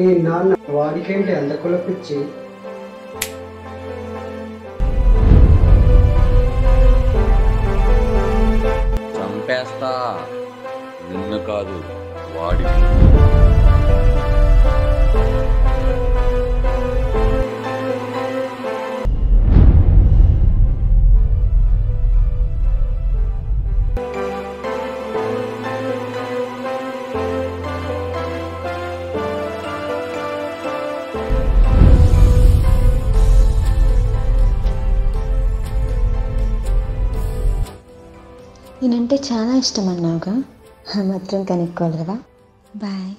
మీ నాన్న వాడికేంటి అంత కులపిచ్చి చంపేస్తా. నిన్ను కాదు వాడికి నేనంటే చాలా ఇష్టం అన్నావుగా. మాత్రం కనుక్కోలేవా బాయ్.